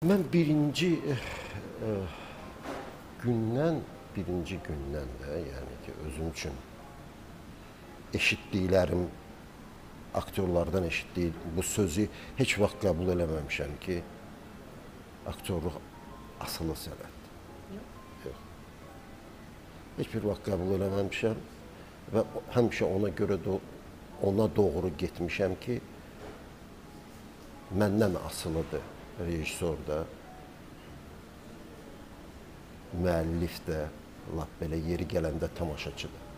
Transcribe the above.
Mən birinci eh, eh, gündən, birinci gündən də, yəni ki, özüm üçün eşitdiklərim, aktyorlardan eşitdiyim bu sözü heç vaxt qəbul eləməmişəm ki, aktyorluq asılı sənətdir. Yox. Heç bir vaxt qəbul eləməmişəm və həmişə ona görə də ona doğru getmişəm ki, məndən asılıdır rejissor da, müəllif də, lap belə yeri gələndə tamaşaçı da.